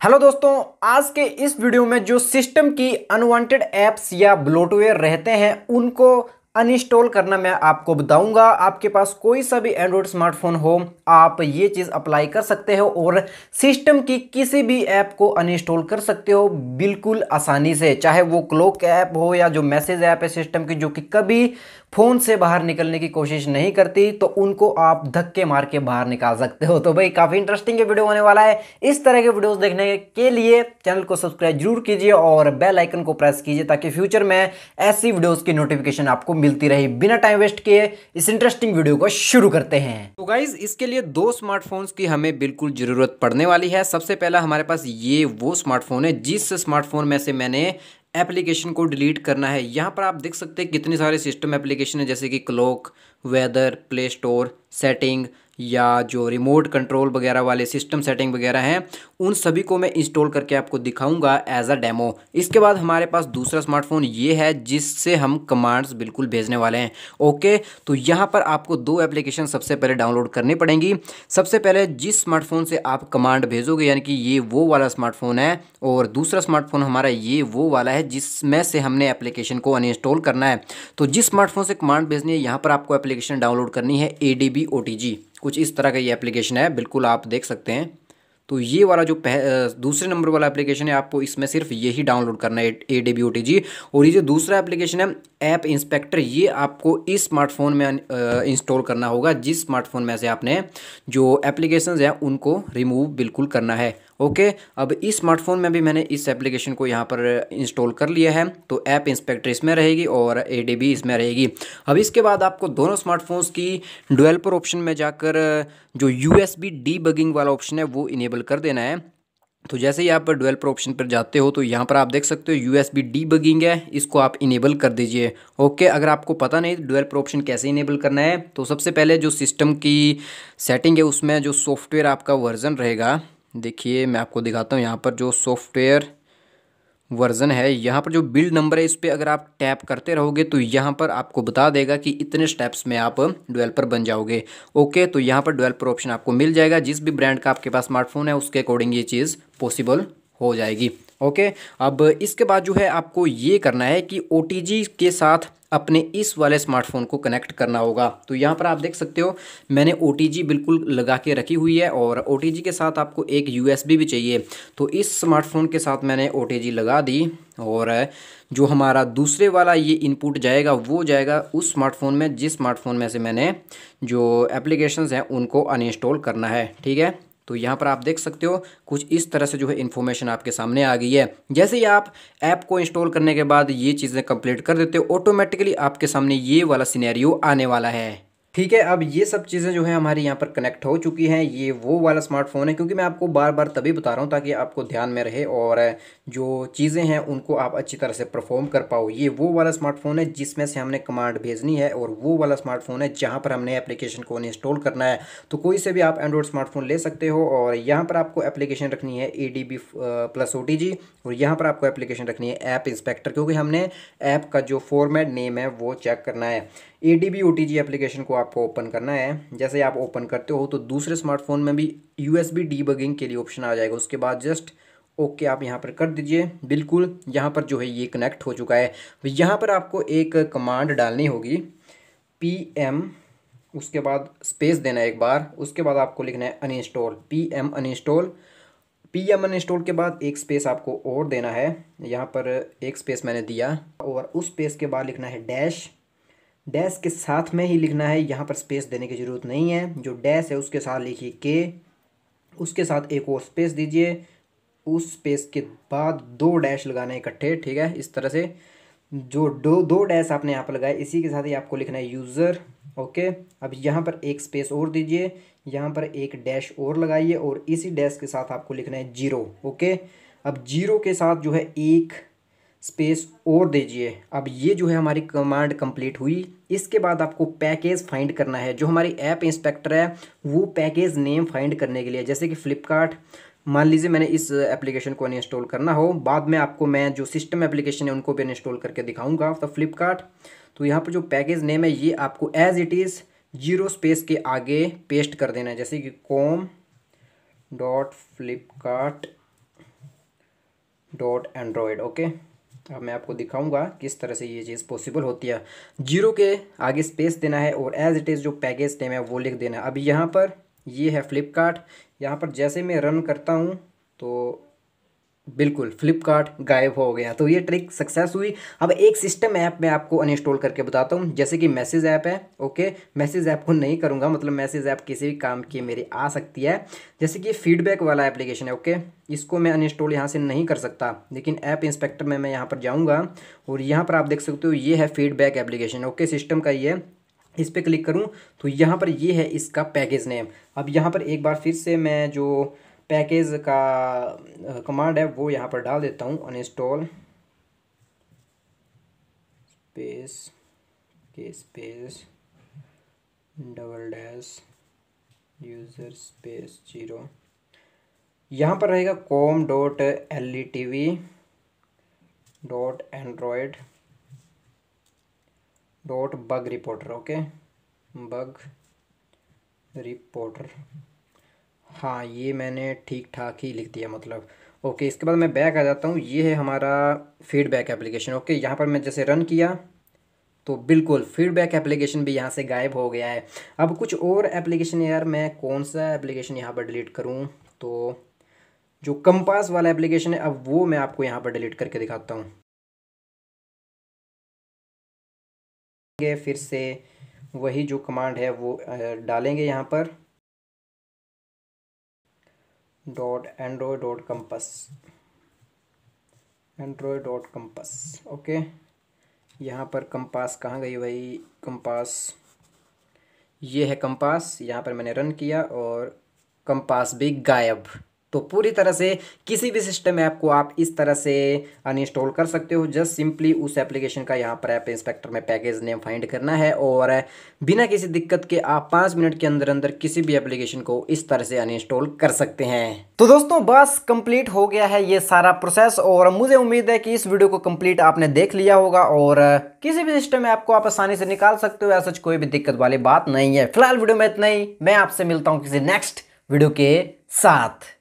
Hello दोस्तों, आज के इस वीडियो में जो सिस्टम की अनवांटेड एप्स या ब्लोटवेयर रहते हैं, उनको अनइंस्टॉल करना मैं आपको बताऊँगा। आपके पास कोई सा भी एंड्रॉयड स्मार्टफ़ोन हो, आप ये चीज़ अप्लाई कर सकते हो और सिस्टम की किसी भी ऐप को अनइंस्टॉल कर सकते हो बिल्कुल आसानी से। चाहे वो क्लॉक ऐप हो या जो मैसेज ऐप है सिस्टम की, जो कि कभी फ़ोन से बाहर निकलने की कोशिश नहीं करती तो उनको आप धक्के मार के बाहर निकाल सकते हो। तो भाई, काफ़ी इंटरेस्टिंग वीडियो होने वाला है। इस तरह के वीडियोस देखने के लिए चैनल को सब्सक्राइब ज़रूर कीजिए और बेल आइकन को प्रेस कीजिए ताकि फ्यूचर में ऐसी वीडियोस की नोटिफिकेशन आपको मिलती रही बिना टाइम वेस्ट किए इस इंटरेस्टिंग वीडियो को शुरू करते हैं। तो गाइज़ इसके लिए दो स्मार्टफोन्स की हमें बिल्कुल ज़रूरत पड़ने वाली है। सबसे पहला हमारे पास ये वो स्मार्टफ़ोन है, जिस स्मार्टफ़ोन में से मैंने एप्लीकेशन को डिलीट करना है। यहाँ पर आप देख सकते हैं कितने सारे सिस्टम एप्लीकेशन है, जैसे कि clock weather play store setting या जो रिमोट कंट्रोल वगैरह वाले सिस्टम सेटिंग वगैरह हैं, उन सभी को मैं इंस्टॉल करके आपको दिखाऊँगा एज अ डेमो इसके बाद हमारे पास दूसरा स्मार्टफ़ोन ये है, जिससे हम कमांड्स बिल्कुल भेजने वाले हैं। ओके तो यहाँ पर आपको दो एप्लीकेशन सबसे पहले डाउनलोड करनी पड़ेंगी। सबसे पहले जिस स्मार्टफ़ोन से आप कमांड भेजोगे, यानी कि ये वो वाला स्मार्टफ़ोन है, और दूसरा स्मार्टफ़ोन हमारा ये वो वाला है, जिसमें से हमने एप्लीकेशन को अनइंस्टॉल करना है। तो जिस स्मार्टफ़ोन से कमांड भेजनी है, यहाँ पर आपको एप्लीकेशन डाउनलोड करनी है A D B O T G कुछ इस तरह का ये एप्लीकेशन है, बिल्कुल आप देख सकते हैं। तो ये वाला जो दूसरे नंबर वाला एप्लीकेशन है, आपको इसमें सिर्फ़ यही डाउनलोड करना है A D B O T G और ये जो दूसरा एप्लीकेशन है ऐप इंस्पेक्टर, ये आपको इस स्मार्टफ़ोन में इंस्टॉल करना होगा, जिस स्मार्टफ़ोन में से आपने जो एप्लीकेशन हैं, उनको रिमूव बिल्कुल करना है। ओके? अब इस स्मार्टफ़ोन में भी मैंने इस एप्लीकेशन को यहाँ पर इंस्टॉल कर लिया है तो ऐप इंस्पेक्टर इसमें रहेगी और ए डी बी इसमें रहेगी। अब इसके बाद आपको दोनों स्मार्टफोन्स की डेवलपर ऑप्शन में जाकर, जो यू एस वाला ऑप्शन है, वो इनेबल कर देना है। तो जैसे ही आप डेवलपर ऑप्शन पर जाते हो तो यहाँ पर आप देख सकते हो U S B debugging है। इसको आप इनेबल कर दीजिए। ओके अगर आपको पता नहीं डेवलपर ऑप्शन कैसे इनेबल करना है तो सबसे पहले जो सिस्टम की सेटिंग है, उसमें जो सॉफ्टवेयर आपका वर्जन रहेगा, देखिए मैं आपको दिखाता हूँ यहाँ पर जो सॉफ्टवेयर वर्जन है। यहाँ पर जो बिल्ड नंबर है, इस पर अगर आप टैप करते रहोगे तो यहाँ पर आपको बता देगा कि इतने स्टेप्स में आप डेवलपर बन जाओगे। ओके तो यहाँ पर डेवलपर ऑप्शन आपको मिल जाएगा। जिस भी ब्रांड का आपके पास स्मार्टफ़ोन है, उसके अकॉर्डिंग ये चीज़ पॉसिबल हो जाएगी। ओके? अब इसके बाद जो है आपको ये करना है कि ओटीजी के साथ अपने इस वाले स्मार्टफ़ोन को कनेक्ट करना होगा। तो यहाँ पर आप देख सकते हो, मैंने ओटीजी बिल्कुल लगा के रखी हुई है और ओटीजी के साथ आपको एक यूएसबी भी चाहिए। तो इस स्मार्टफ़ोन के साथ मैंने ओटीजी लगा दी और जो हमारा दूसरे वाला ये इनपुट जाएगा, वो जाएगा उस स्मार्टफ़ोन में, जिस स्मार्टफ़ोन में से मैंने जो एप्लीकेशंस हैं, उनको अनइंस्टॉल करना है। ठीक है? तो यहाँ पर आप देख सकते हो, कुछ इस तरह से जो है इन्फॉर्मेशन आपके सामने आ गई है। जैसे ही आप ऐप को इंस्टॉल करने के बाद ये चीज़ें कंप्लीट कर देते हो ऑटोमेटिकली आपके सामने ये वाला सीनेरियो आने वाला है। ठीक है, अब ये सब चीज़ें जो है हमारी यहाँ पर कनेक्ट हो चुकी हैं। ये वो वाला स्मार्टफ़ोन है, क्योंकि मैं आपको बार बार तभी बता रहा हूँ ताकि आपको ध्यान में रहे और जो चीज़ें हैं उनको आप अच्छी तरह से परफॉर्म कर पाओ। ये वो वाला स्मार्टफ़ोन है जिसमें से हमने कमांड भेजनी है और वो वाला स्मार्टफ़ोन है जहाँ पर हमने एप्लीकेशन को इंस्टॉल करना है। तो कोई से भी आप एंड्रॉयड स्मार्टफ़ोन ले सकते हो और यहाँ पर आपको एप्लीकेशन रखनी है A D plus O T G और यहाँ पर आपको एप्लीकेशन रखनी है ऐप इंस्पेक्टर क्योंकि हमने ऐप का जो फॉर्मेट नेम है वो चेक करना है। A D B O T G application को आपको ओपन करना है। जैसे आप ओपन करते हो तो दूसरे स्मार्टफ़ोन में भी यू एस बी डीबगिंग के लिए ऑप्शन आ जाएगा। उसके बाद जस्ट ओके आप यहाँ पर कर दीजिए। बिल्कुल, यहाँ पर जो है ये कनेक्ट हो चुका है। यहाँ पर आपको एक कमांड डालनी होगी पी एम उसके बाद स्पेस देना है एक बार। उसके बाद आपको लिखना है uninstall P M uninstall P M uninstall के बाद एक स्पेस आपको और देना है। यहाँ पर एक स्पेस मैंने दिया और उस स्पेस के बाद लिखना है डैश डैश के साथ में ही लिखना है, यहाँ पर स्पेस देने की ज़रूरत नहीं है। जो डैश है, उसके साथ लिखिए के उसके साथ एक और स्पेस दीजिए। उस स्पेस के बाद दो डैश लगाने इकट्ठे, ठीक है? इस तरह से। जो दो दो डैश आपने यहाँ पर लगाए, इसी के साथ ही आपको लिखना है यूज़र ओके अब यहाँ पर एक स्पेस और दीजिए। यहाँ पर एक डैश और लगाइए और इसी डैश के साथ आपको लिखना है ज़ीरो ओके अब ज़ीरो के साथ जो है एक स्पेस और दीजिए। अब ये जो है हमारी कमांड कंप्लीट हुई। इसके बाद आपको पैकेज फाइंड करना है। जो हमारी ऐप इंस्पेक्टर है, वो पैकेज नेम फाइंड करने के लिए, जैसे कि फ्लिपकार्ट मान लीजिए मैंने इस एप्लीकेशन को इंस्टॉल करना हो। बाद में आपको मैं जो सिस्टम एप्लीकेशन है, उनको भी इंस्टॉल करके दिखाऊँगा। तो फ्लिपकार्ट तो यहाँ पर जो पैकेज नेम है, ये आपको as it is zero space के आगे पेस्ट कर देना है। जैसे कि com dot Flipkart dot Android okay अब मैं आपको दिखाऊँगा किस तरह से ये चीज़ पॉसिबल होती है। ज़ीरो के आगे स्पेस देना है और एज इट इज़ जो पैकेज टेम है वो लिख देना है। अभी यहाँ पर ये है फ्लिपकार्ट यहाँ पर जैसे मैं रन करता हूँ तो बिल्कुल फ्लिपकार्ट गायब हो गया। तो ये ट्रिक सक्सेस हुई। अब एक सिस्टम ऐप मैं आपको अनइंस्टॉल करके बताता हूँ। जैसे कि मैसेज ऐप है ओके मैसेज ऐप को नहीं करूँगा मतलब मैसेज ऐप किसी भी काम की मेरी आ सकती है। जैसे कि फीडबैक वाला एप्लीकेशन है ओके इसको मैं अनइंस्टॉल यहाँ से नहीं कर सकता। लेकिन ऐप इंस्पेक्टर में मैं यहाँ पर जाऊँगा और यहाँ पर आप देख सकते हो, ये है फीडबैक एप्लीकेशन ओके सिस्टम का ये, इस पर क्लिक करूँ तो यहाँ पर ये है इसका पैकेज नेम अब यहाँ पर एक बार फिर से मैं जो पैकेज का कमांड है, वो यहाँ पर डाल देता हूँ अनइंस्टॉल स्पेस के space double dash user space zero यहाँ पर रहेगा com dot L E T V dot Android dot bug reporter okay bug reporter हाँ ये मैंने ठीक ठाक ही लिख दिया मतलब। ओके, इसके बाद मैं बैक आ जाता हूँ। ये है हमारा फीडबैक एप्लीकेशन ओके? यहाँ पर मैं जैसे रन किया तो बिल्कुल फीडबैक एप्लीकेशन भी यहाँ से गायब हो गया है। अब कुछ और एप्लीकेशन यार, मैं कौन सा एप्लीकेशन यहाँ पर डिलीट करूँ? तो जो कंपास वाला एप्लीकेशन है, अब वो मैं आपको यहाँ पर डिलीट करके दिखाता हूँ। फिर से वही जो कमांड है, वो डालेंगे यहाँ पर। Dot Android dot compass Android dot compass okay यहाँ पर कम्पास कहाँ गई भाई? कम्पास ये है कम्पास यहाँ पर मैंने रन किया और कम्पास भी गायब. तो पूरी तरह से किसी भी सिस्टम ऐप को आप इस तरह से अनइंस्टॉल कर सकते हो। जस्ट सिंपली उस एप्लीकेशन का यहाँ पर ऐप इंस्पेक्टर में पैकेज नेम फाइंड करना है और बिना किसी दिक्कत के आप पाँच मिनट के अंदर अंदर किसी भी एप्लीकेशन को इस तरह से अनइंस्टॉल कर सकते हैं। तो दोस्तों, बस कंप्लीट हो गया है ये सारा प्रोसेस और मुझे उम्मीद है कि इस वीडियो को कंप्लीट आपने देख लिया होगा और किसी भी सिस्टम ऐप को आप आसानी से निकाल सकते हो, ऐसा कोई भी दिक्कत वाली बात नहीं है। फ़िलहाल वीडियो में इतना ही। मैं आपसे मिलता हूँ किसी नेक्स्ट वीडियो के साथ।